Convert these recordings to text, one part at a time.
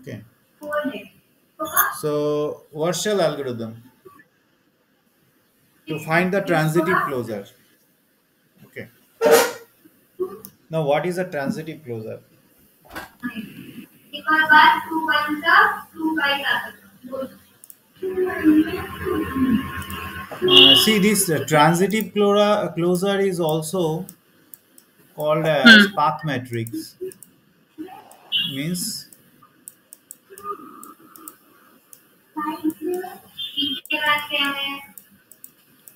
Okay. So Warshall algorithm to find the transitive closure. Okay. Now what is a transitive closure? Uh, see this uh, transitive clora- closure is also called as Hmm. path matrix. Means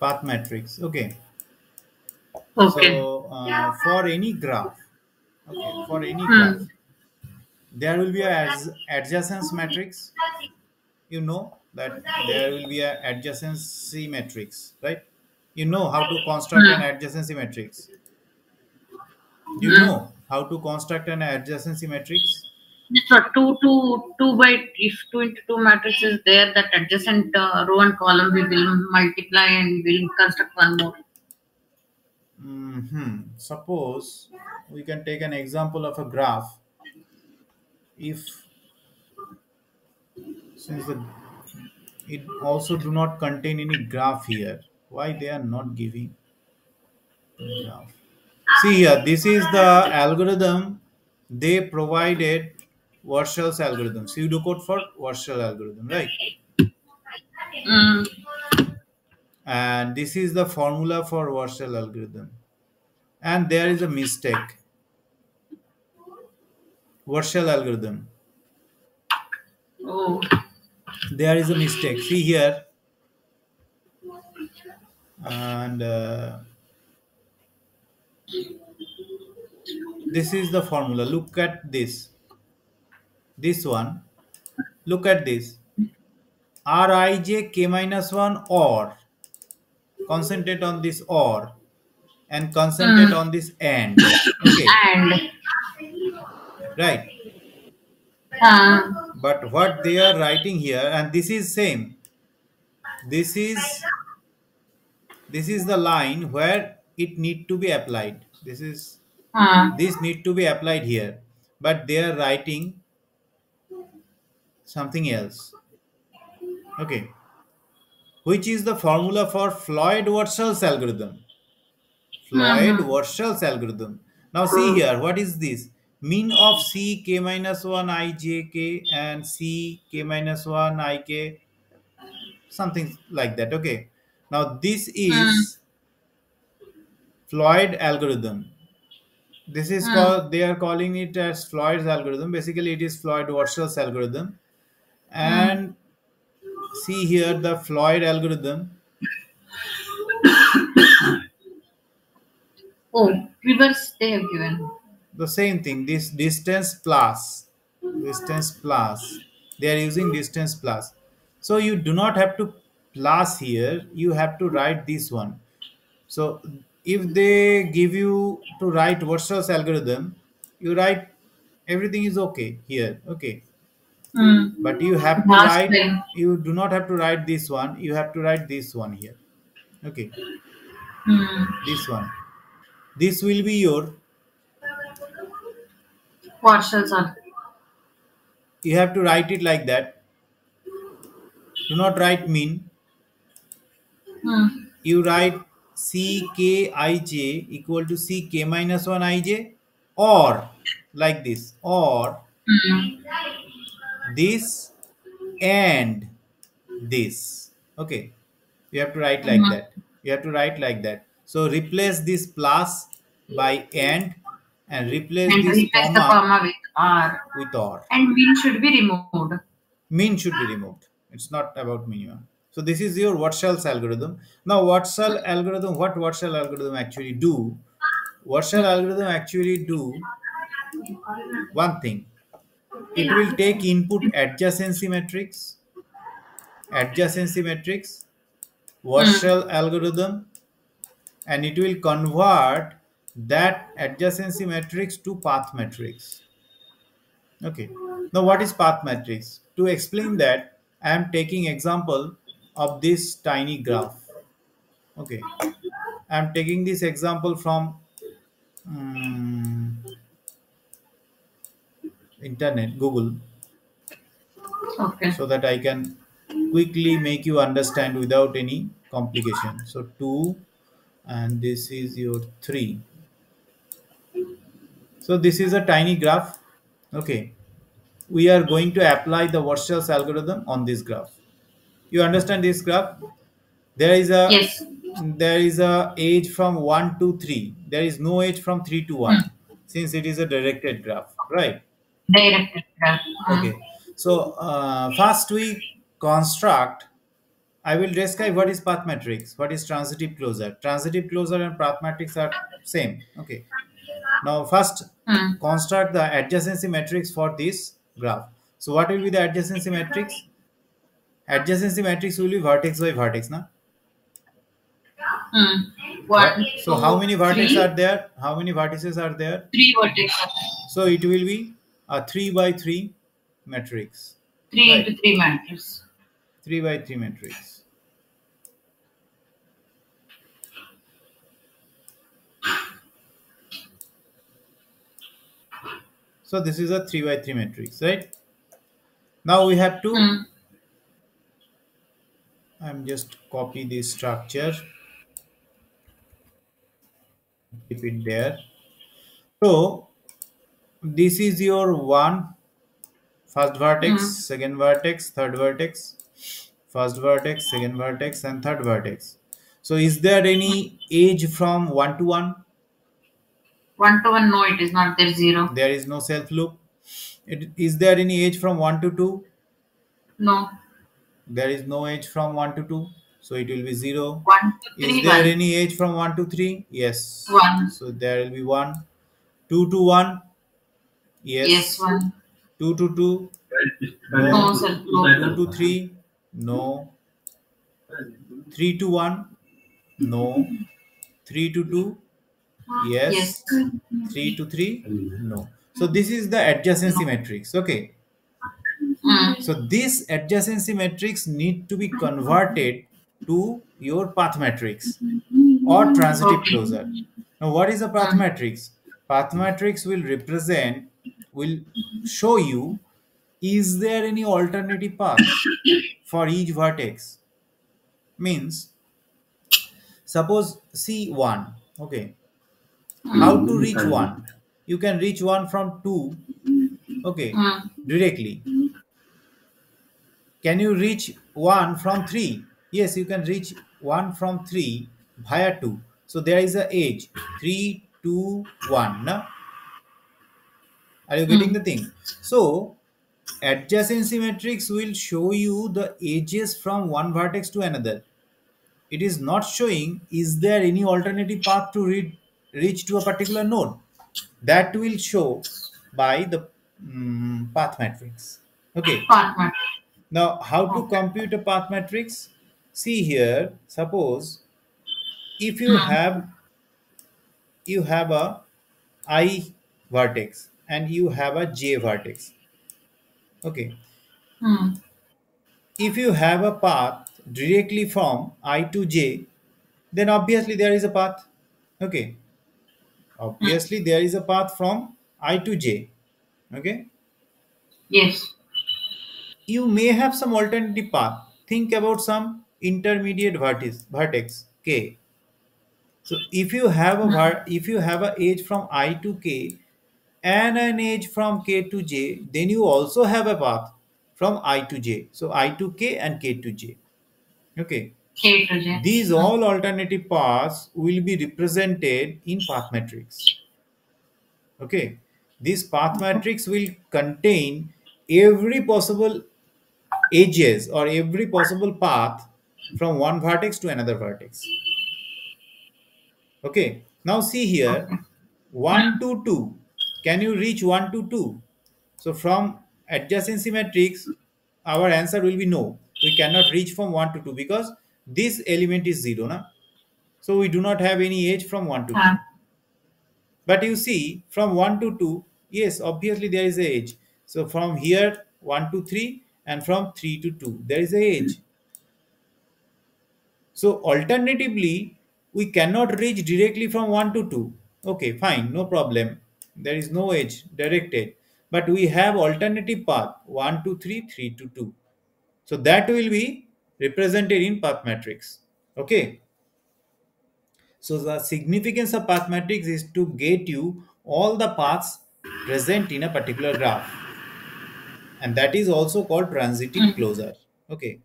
path matrix. Okay. Okay. So uh, for any graph, okay, for any Hmm. graph, there will be a adj- adjacence matrix. You know that there will be a adjacency matrix, right? You know how to construct an Hmm. adjacency matrix. You Hmm. know how to construct an adjacency matrix. So two two two by if two into two matrix is there, that adjacent uh, row and column we will multiply and we will construct one more. hmm Suppose we can take an example of a graph. If since the it also do not contain any graph here, why they are not giving graph? See here, this is the algorithm they provided Warshall's algorithm, pseudocode for Warshall algorithm, right? Mm. And this is the formula for Warshall algorithm. And there is a mistake. Warshall algorithm. Oh. There is a mistake. See here. And uh, this is the formula. Look at this. This one. Look at this. Rij k minus 1 or. Concentrate on this or. And concentrate Mm. on this and. Okay. And Right. uh, But what they are writing here, and this is same. This is this is the line where it need to be applied. This is uh, this need to be applied here. But they are writing something else. Okay. Which is the formula for Floyd-Warshall's algorithm? Floyd-Warshall's algorithm. Now see here, what is this? Mean of C k minus 1 i j k and C k minus 1 i k, something like that. Okay. Now this is Floyd algorithm. This is Hmm. called, they are calling it as Floyd's algorithm. Basically, it is Floyd-Warshall's algorithm. And see here the Floyd algorithm. oh, reverse they have given. the same thing this distance plus distance plus they are using distance plus so you do not have to plus here you have to write this one so if they give you to write Warshall's algorithm you write everything is okay here okay Mm. but you have to Last write line. you do not have to write this one you have to write this one here okay Mm. this one this will be your Partials are you have to write it like that do not write mean mm. you write ckij equal to ck minus 1 ij or like this or Mm. This and this. Okay. You have to write like Mhm. that. You have to write like that. So replace this plus by and and replace and this replace the comma comma with R. with or And mean should be removed. mean should be removed. It's not about minimum. So this is your Warshall's algorithm. Now Warshall algorithm what Warshall algorithm actually do? Warshall algorithm actually do one thing it will take input adjacency matrix adjacency matrix Warshall algorithm and it will convert that adjacency matrix to path matrix Okay. Now, what is path matrix? To explain that, I am taking example of this tiny graph. Okay. I am taking this example from mm, internet, Google. Okay. so that I can quickly make you understand without any complication. So 2 and this is your 3. So this is a tiny graph. Okay. We are going to apply the Warshall's algorithm on this graph. You understand this graph? There is a Yes. there is a age from 1 to 3. There is no age from 3 to 1 hmm. since it is a directed graph, right? Directed graph. Okay. So uh, first we construct. I will describe what is path matrix, what is transitive closure. Transitive closure and path matrix are same. Okay. Now first Mm. construct the adjacency matrix for this graph. So what will be the adjacency matrix? Adjacency matrix will be vertex by vertex, na? Mm. One, So two, how many vertices are there? How many vertices are there? Three vertices. So it will be a three by three matrix. Three Right. into three matrix. Three by three matrix. So this is a three by three matrix, right? Now we have to. Mm. I'm just copy this structure. Keep it there. So this is your one first vertex, Mm. second vertex, third vertex, first vertex, second vertex, and third vertex. So is there any age from one to one? One to one, no, it is not there. Zero. There is no self loop. It, is there any age from one to two? No. There is no age from one to two. So it will be zero. One to three, Is there one. any age from 1 to 3? Yes. One. So there will be 1. 2 to 1? Yes. Yes, one. 2 to 2? No, No. sir. 2 No. to 3? No. 3 to 1? No. 3 to 2? Yes. Yes. 3 to 3? No. So this is the adjacency matrix. Okay. Mm. So this adjacency matrix need to be converted to your path matrix or transitive Okay. closure. Now, what is a path Mm. matrix? Path matrix will represent, will show you is there any alternative path for each vertex? Means, suppose C1, okay, how to reach 1? You can reach 1 from 2, okay, Mm. directly. Can you reach 1 from 3? Yes, you can reach 1 from 3 via 2. So there is a edge three two one No? Are you getting the thing? So adjacency matrix will show you the edges from one vertex to another. It is not showing is there any alternative path to read, reach to a particular node. That will show by the mm, path matrix. Okay. Path matrix. Now, how to compute a path matrix? See here, suppose if you Hmm. have you have a i vertex and you have a j vertex. Okay. Mm. If you have a path directly from i to j, then obviously there is a path. Okay. Obviously there is a path from i to j. Okay. Yes. you may have some alternative path. Think about some intermediate vertex, vertex k. So if you have a ver- if you have a edge from i to k and an edge from k to j, then you also have a path from i to j. So i to k and k to j. Okay. K to J. These uh-huh. all alternative paths will be represented in path matrix. Okay. This path uh-huh. matrix will contain every possible edges or every possible path from one vertex to another vertex. Okay. Now see here 1 to 2. Can you reach 1 to 2? So from adjacency matrix, our answer will be no. We cannot reach from 1 to 2 because this element is 0. Na? So we do not have any edge from 1 to 2. Ah. But you see, from 1 to 2, yes, obviously there is a edge. So from here, 1 to 3, and from 3 to 2, there is a edge. So alternatively, we cannot reach directly from 1 to 2. Okay, fine, no problem. There is no edge directed. but we have alternative path 1 to 3 3 to 2 so that will be represented in path matrix. Okay? So the significance of path matrix is to get you all the paths present in a particular graph. And that is also called transitive closure. Okay?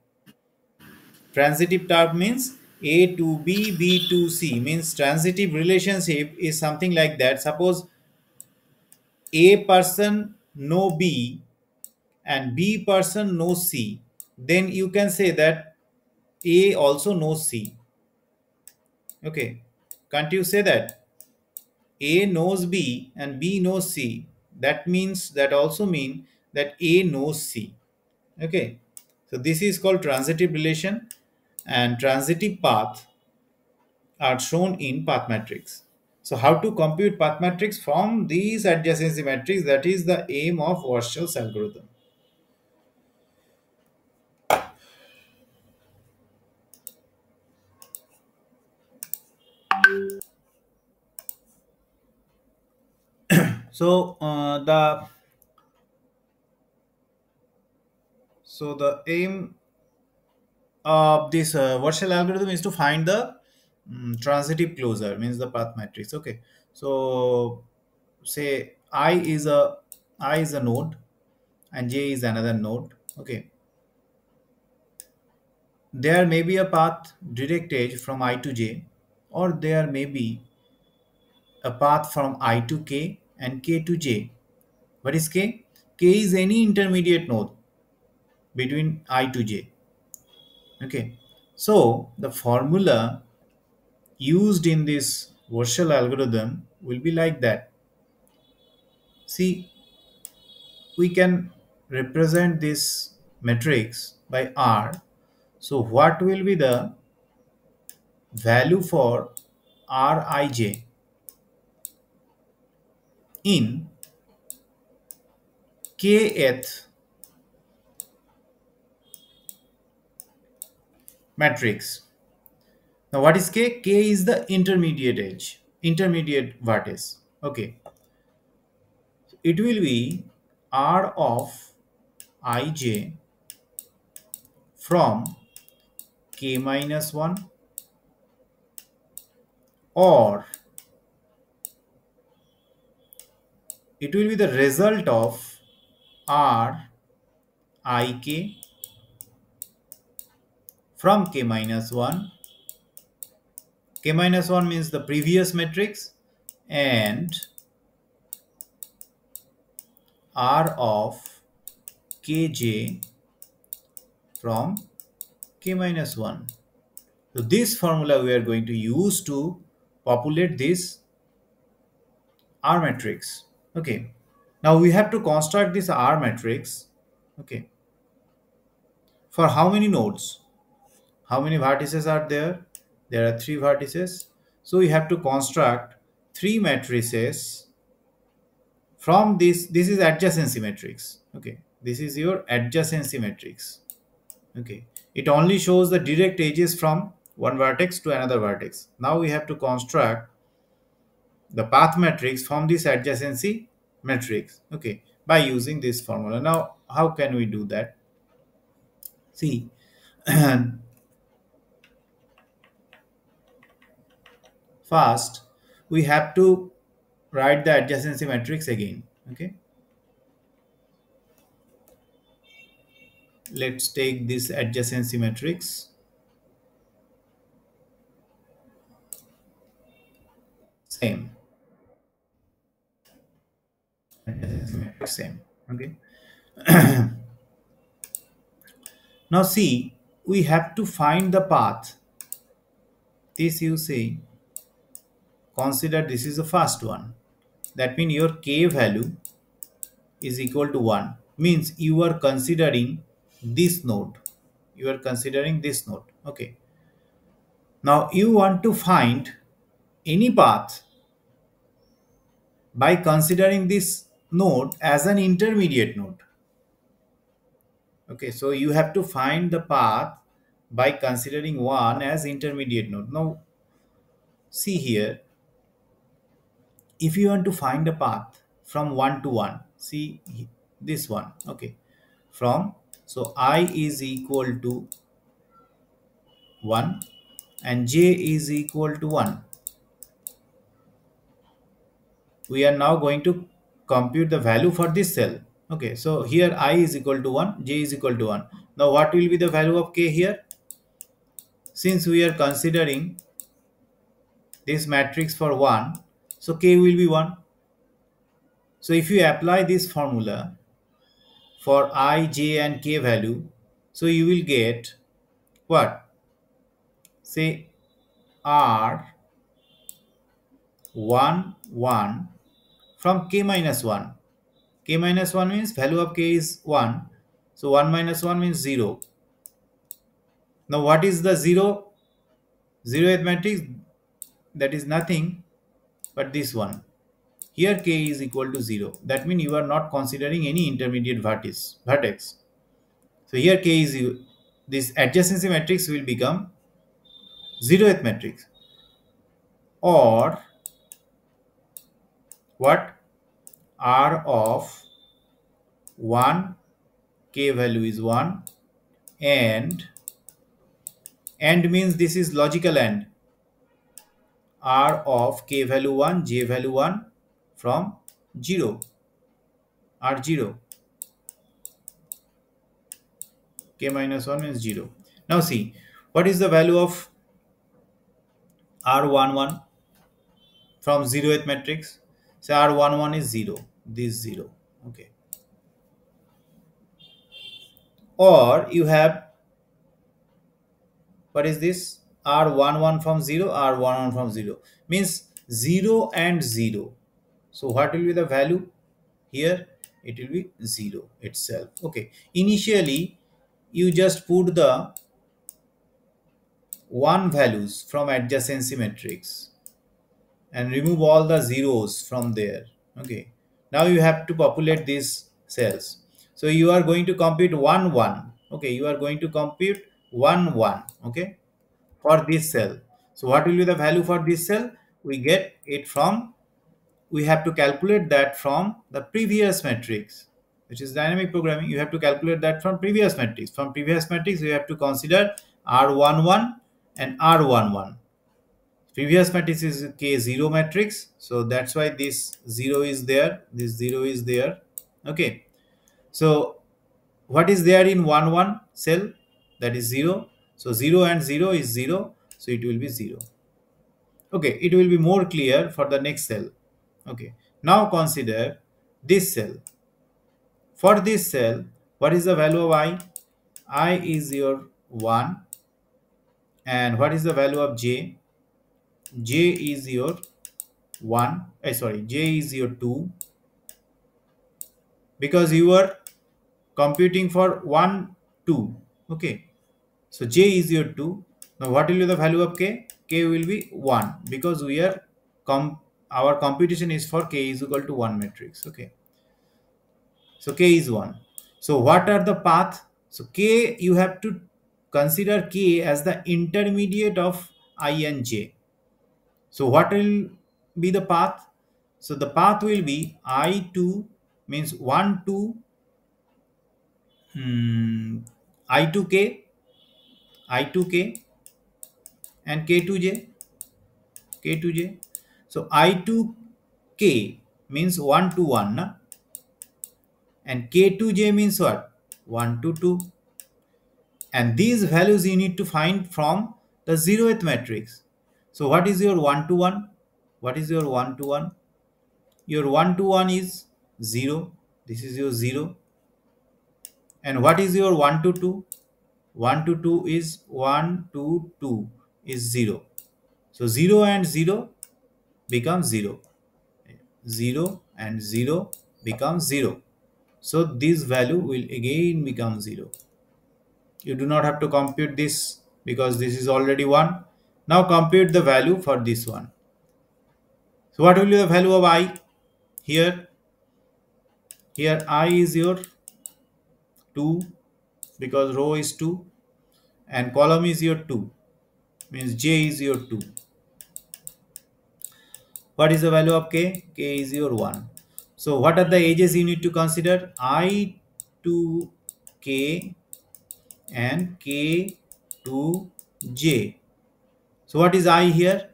Transitive term means a to b b to c. Means transitive relationship is something like that. Suppose a person know b and b person knows c then you can say that a also knows c. Okay can't you say that. A knows b and b knows c. That means that also mean that a knows c. Okay so this is called transitive relation and transitive path are shown in path matrix so how to compute path matrix from these adjacency matrix that is the aim of Warshall's algorithm. So uh, the so the aim of this uh, algorithm is to find the mm, transitive closure means the path matrix okay. So say i is a i is a node and j is another node okay. There may be a path direct edge from i to j or there may be a path from i to k and k to j. What is k? K is any intermediate node between i to j okay. So the formula used in this Warshall algorithm will be like that. See we can represent this matrix by r. So what will be the value for rij in kth matrix now what is k? K is the intermediate edge. Intermediate vertex. Okay. It will be r of ij from k minus 1 or it will be the result of r ik from k minus 1 k minus 1 means the previous matrix and r of kj from k minus 1 so this formula we are going to use to populate this r matrix. Okay. Now we have to construct this r matrix. Okay. For how many nodes? How many vertices are there there are three vertices. So we have to construct three matrices from this this is adjacency matrix. Okay. This is your adjacency matrix. Okay. It only shows the direct edges from one vertex to another vertex. Now we have to construct the path matrix from this adjacency matrix. Okay. By using this formula. Now how can we do that? See first we have to write the adjacency matrix again okay? Let's take this adjacency matrix. Same. Same okay? Now see we have to find the path. This you say consider this is the first one. That means your k value is equal to 1 means you are considering this node. You are considering this node. Okay. Now you want to find any path by considering this node as an intermediate node. Okay so you have to find the path by considering one as intermediate node. Now see here if you want to find a path from 1 to 1 see this one okay. From so i is equal to 1 and j is equal to 1 we are now going to compute the value for this cell okay. So here i is equal to 1 j is equal to 1 now what will be the value of k here? Since we are considering this matrix for 1 so k will be 1 so if you apply this formula for i j and k value so you will get what? Say r 1 1 from k minus 1 k minus 1 means value of k is 1 so 1 minus 1 means 0 now what is the 0 zeroth matrix that is nothing but this one here k is equal to 0 that means you are not considering any intermediate vertex vertex. So here k is this adjacency matrix will become zeroth matrix. Or what? R of 1 k value is 1 and and means this is logical and r of k value 1 j value 1 from 0 r 0 k minus 1 means 0 now see what is the value of r11 from 0th matrix? So r11 is 0 this 0 okay. Or you have what is this r11 from 0 r11 from 0 means 0 and 0 so what will be the value? Here it will be 0 itself. Okay. Initially you just put the one values from adjacency matrix and remove all the zeros from there. Okay. Now you have to populate these cells. So you are going to compute 1 1 okay. You are going to compute 1 1 okay for this cell. So what will be the value for this cell? We get it from we have to calculate that from the previous matrix which is dynamic programming. You have to calculate that from previous matrix. From previous matrix you have to consider r11 and r11 previous matrix is k0 matrix. So that's why this 0 is there. This 0 is there. Okay. So what is there in 1 1 cell? That is 0 so 0 and 0 is 0 so it will be 0 okay it will be more clear for the next cell. Okay now consider this cell. For this cell what is the value of i? I is your 1 and what is the value of j? J is your 1 eh, sorry j is your 2 because you are computing for 1 2 okay so j is your 2 now what will be the value of k? K will be 1 because we are com our computation is for k is equal to 1 matrix. Okay. So k is 1 so what are the path? So k you have to consider k as the intermediate of i and j. So what will be the path? So the path will be I2 means 1 to hmm, I2K, I2K and K2J, K2J. So I2K means 1 to 1 na? and K2J means what? 1 to 2 and these values you need to find from the zeroth matrix. So what is your one to one? What is your one to one? Your one to one is zero. This is your zero. And what is your one to two? One to two is one to two is zero. So zero and zero become zero. Zero and zero become zero. So this value will again become zero. You do not have to compute this because this is already one now compute the value for this one. So what will be the value of i? Here, here i is your 2 because row is 2 and column is your 2 means j is your 2 what is the value of k k is your 1 So what are the ages you need to consider? I to K and K to J. So what is I here?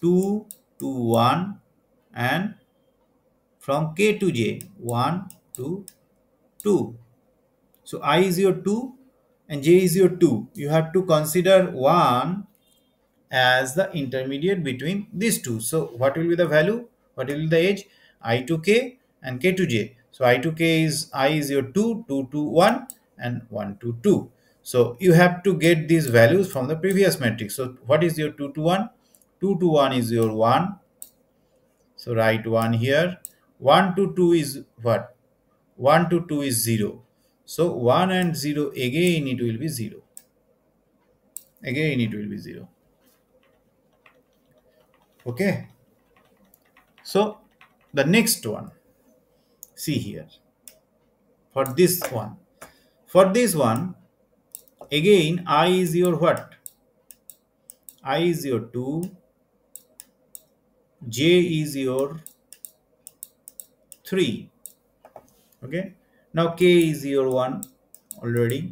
2 to 1 and from K to J 1 to 2. So I is your 2 and J is your 2. You have to consider 1 as the intermediate between these two. So what will be the value? What will be the age? I to K and K to J. So I to K is I is your 2, 2 to 1 and 1 to 2. So you have to get these values from the previous matrix. So what is your 2 to 1? 2 to 1 is your 1. So write 1 here. 1 to 2 is what? 1 to 2 is 0. So 1 and 0 again it will be 0. Again it will be 0 okay? So the next one. See here. For this one. For this one again i is your what? I is your 2 j is your 3 okay now k is your 1 already.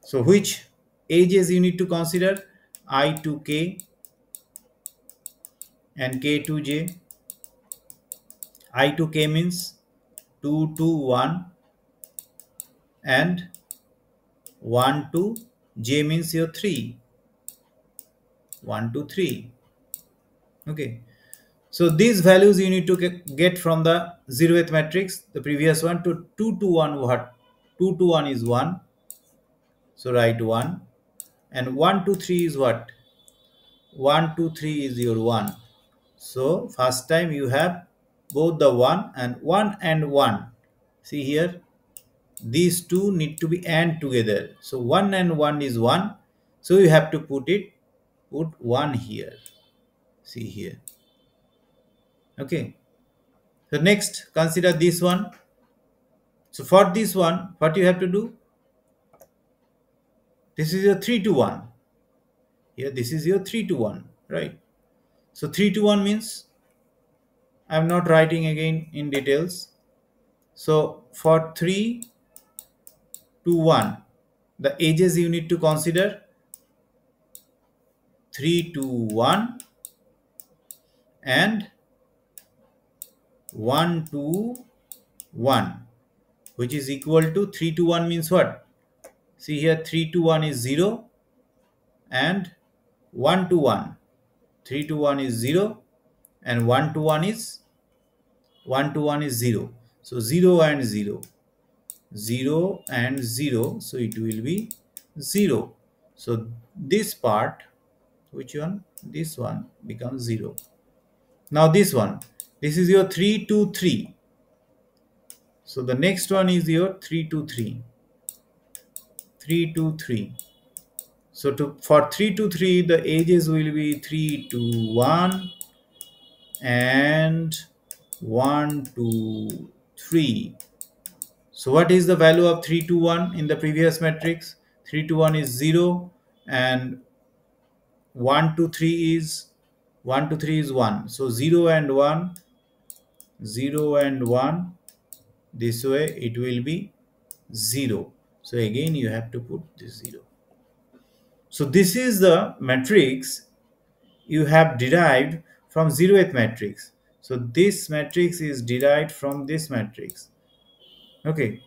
So which ages you need to consider? I to k and k to j. i to k means 2 to 1 and 1 to j means your 3 1 to 3 okay so these values you need to get from the zeroth matrix the previous one to 2 to 1 what? 2 to 1 is 1 so write 1 and 1 to 3 is what? 1 2 3 is your 1 so first time you have both the 1 and 1 and 1 see here these two need to be and together. So 1 and 1 is 1 so you have to put it put 1 here. See here okay. So next consider this one. So for this one what you have to do? This is your 3 to 1 here this is your 3 to 1 right? So 3 to 1 means i'm not writing again in details. So for 3 to 1 the ages you need to consider. 3 to 1 and 1 to 1 which is equal to 3 to 1 means what? See here 3 to 1 is 0 and 1 to 1 3 to 1 is 0 and 1 to 1 is 1 to 1 is 0 so 0 and 0 0 and 0 so it will be 0 so this part which one? This one becomes 0 now this one this is your 3 to 3 so the next one is your 3 to 3 3 to 3 so to for 3 to 3 the ages will be 3 to 1 and 1 to 3 so what is the value of 3 to 1 in the previous matrix? 3 to 1 is 0 and 1 to 3 is 1 to 3 is 1 so 0 and 1 0 and 1 this way it will be 0 so again, you have to put this 0. So this is the matrix you have derived from zeroth matrix. So this matrix is derived from this matrix. Okay.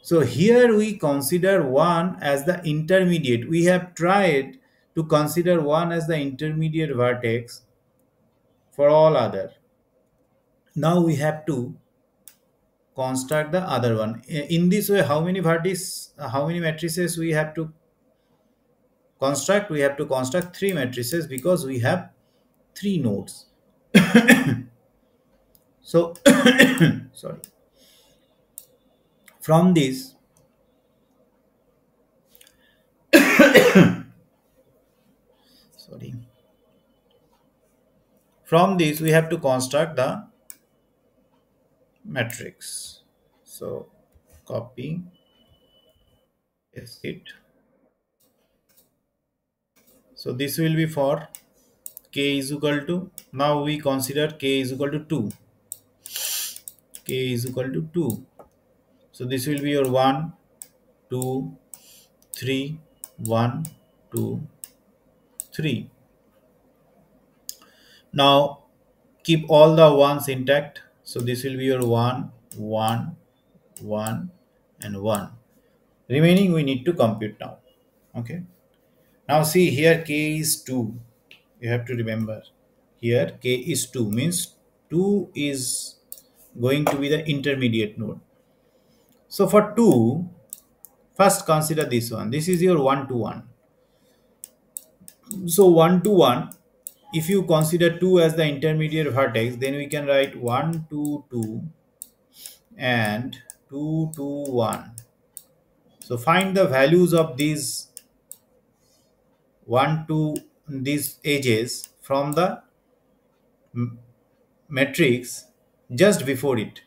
So here we consider 1 as the intermediate. We have tried to consider 1 as the intermediate vertex for all other. Now we have to construct the other one. In this way how many vertices how many matrices we have to construct? We have to construct three matrices because we have three nodes. So sorry. From this sorry. From this we have to construct the matrix. So copy it. So this will be for k is equal to now we consider k is equal to 2 k is equal to 2 so this will be your 1 2 3 1 2 3 now keep all the ones intact so this will be your 1 1 1 and 1 remaining we need to compute now. Okay. Now see here k is 2 you have to remember. Here k is 2 means 2 is going to be the intermediate node. So for 2 first consider this one. This is your 1 to 1 so 1 to 1 if you consider 2 as the intermediate vertex then we can write 1 2 2 and 2 2 1 so find the values of these 1 to these edges from the matrix just before it.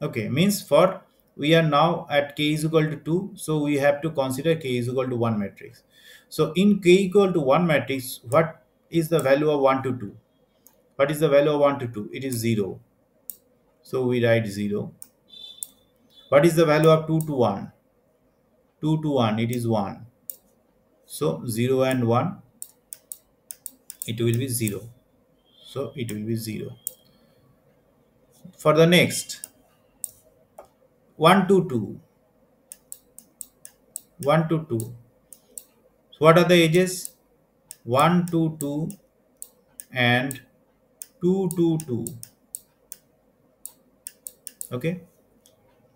Okay means for we are now at k is equal to 2 so we have to consider k is equal to 1 matrix. So in k equal to 1 matrix what is the value of 1 to 2 what is the value of 1 to 2 it is 0 so we write 0 what is the value of 2 to 1 2 to 1 it is 1 so 0 and 1 it will be 0 so it will be 0 for the next 1 to 2 1 to 2 so what are the edges 1 to 2 and 2 to 2 okay?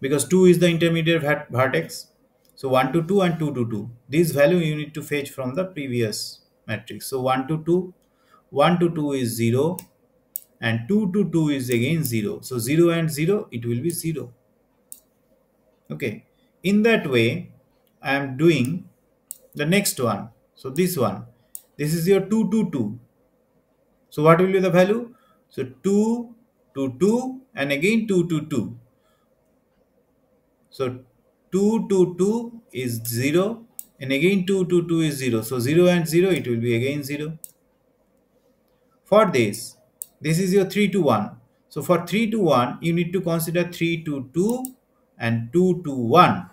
Because 2 is the intermediate vertex. So 1 to 2 and 2 to 2 this value you need to fetch from the previous matrix. So 1 to 2 1 to 2 is 0 and 2 to 2 is again 0 so 0 and 0 it will be 0 okay? In that way i am doing the next one. So this one this is your 2 to 2 so what will be the value? So 2 to 2 and again 2 to 2 so 2 to 2 is 0 and again 2 to 2 is 0 so 0 and 0 it will be again 0 for this this is your 3 to 1 so for 3 to 1 you need to consider 3 to 2 and 2 to 1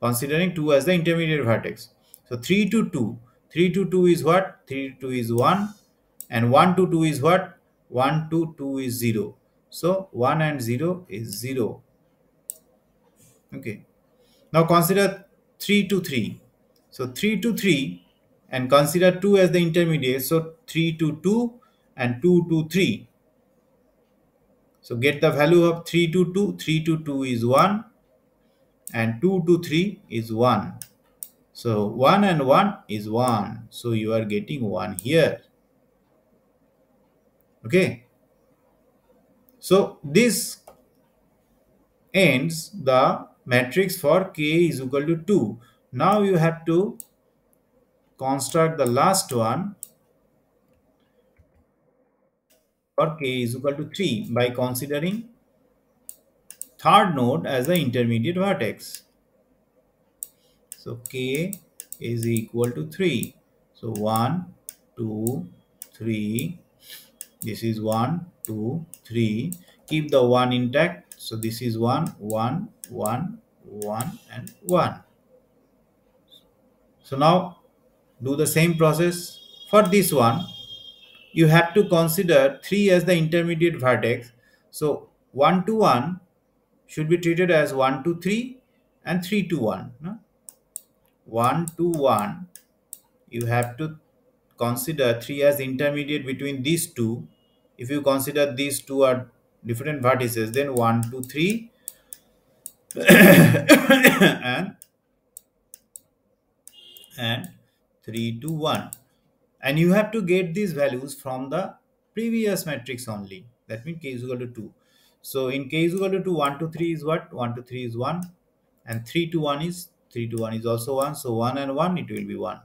considering 2 as the intermediate vertex so 3 to 2 3 to 2 is what? 3 to 2 is 1 and 1 to 2 is what? 1 to 2 is 0 so 1 and 0 is 0 okay. Now consider 3 to 3 so 3 to 3 and consider 2 as the intermediate. So 3 to 2 and 2 to 3 so get the value of 3 to 2. 3 to 2 is 1 and 2 to 3 is 1. So 1 and 1 is 1. So you are getting 1 here. Okay. So this ends the matrix for k is equal to 2. Now you have to construct the last one for k is equal to 3 by considering third node as the intermediate vertex. So k is equal to 3. So 1, 2, 3. This is 1, 2, 3. Keep the 1 intact. So this is 1, 1, 1, 1 and 1. So now do the same process for this one you have to consider 3 as the intermediate vertex. So 1 to 1 should be treated as 1 to 3 and 3 to 1. No? 1 to 1 you have to consider 3 as intermediate between these two. If you consider these two are different vertices then 1 to 3 and and 3 to 1 and you have to get these values from the previous matrix only. That means k is equal to 2 so in k is equal to 2 1 to 3 is what? 1 to 3 is 1 and 3 to 1 is 3 to 1 is also 1 so 1 and 1 it will be 1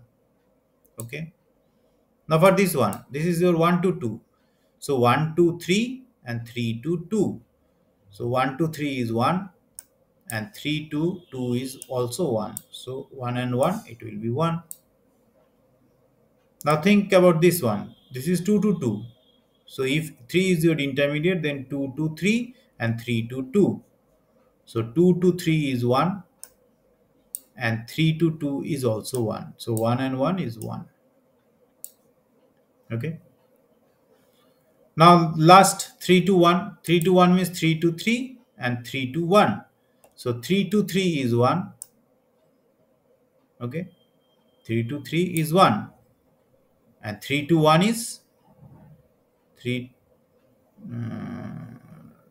okay now for this one this is your 1 to 2 so 1 to 3 and 3 to 2 so 1 to 3 is 1 and 3 to 2 is also 1 so 1 and 1 it will be 1 Now think about this one. This is 2 to 2. So if 3 is your intermediate, then 2 to 3 and 3 to 2. So 2 to 3 is 1 and 3 to 2 is also 1. So 1 and 1 is 1. Okay. Now last 3 to 1. 3 to 1 means 3 to 3 and 3 to 1. So 3 to 3 is 1. Okay. 3 to 3 is 1. And 3 to 1 is 3. Uh,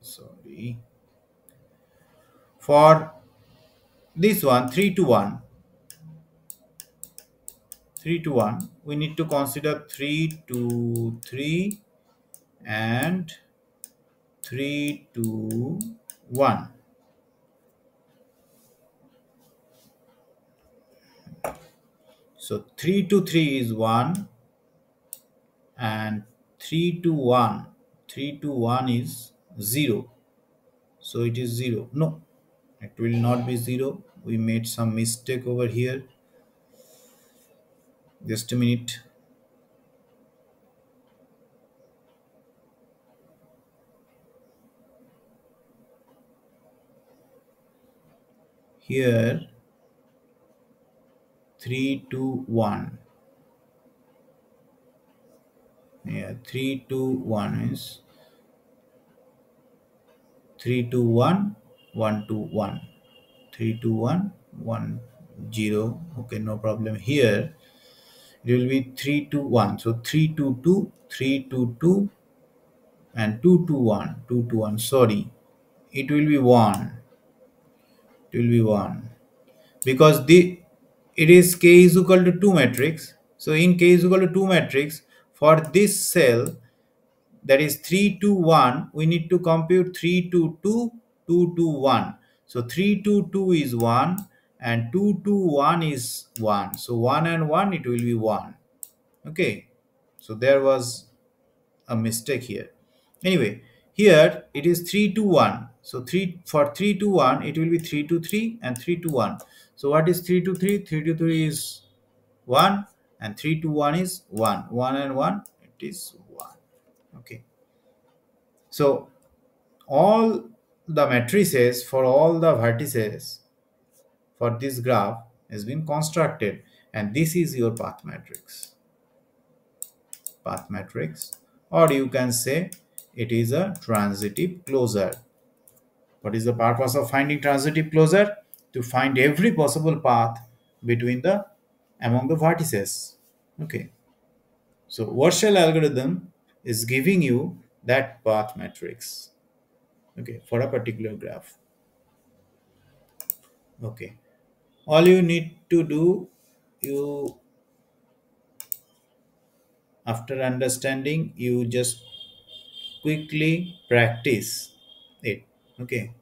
sorry. For this one, 3 to 1. 3 to 1. We need to consider 3 to 3 and 3 to 1. So 3 to 3 is 1 and 3 to 1. 3 to 1 is 0. So it is 0. No, it will not be 0. We made some mistake over here. Just a minute. Here 3 to 1 yeah 3 to 1 is 3 to 1 1 to 1 3 to 1 1 0 okay no problem here. It will be 3 to 1 so 3 to 2 3 to 2 and 2 to 1 2 to 1 sorry. It will be 1 it will be 1 because the it is k is equal to 2 matrix. So in k is equal to 2 matrix for this cell that is 3 to 1 we need to compute 3 to 2 2 to 1 so 3 to 2 is 1 and 2 to 1 is 1 so 1 and 1 it will be 1 okay. So there was a mistake here. Anyway here it is 3 to 1 so 3 for 3 to 1 it will be 3 to 3 and 3 to 1 so what is 3 to 3 3 to 3 is 1 and 3 to 1 is 1 1 and 1 it is 1 okay. So all the matrices for all the vertices for this graph has been constructed and this is your path matrix path matrix or you can say it is a transitive closure what is the purpose of finding transitive closure to find every possible path between the among the vertices. Okay. So Warshall algorithm is giving you that path matrix. Okay, for a particular graph. Okay. All you need to do, you after understanding, you just quickly practice it. Okay.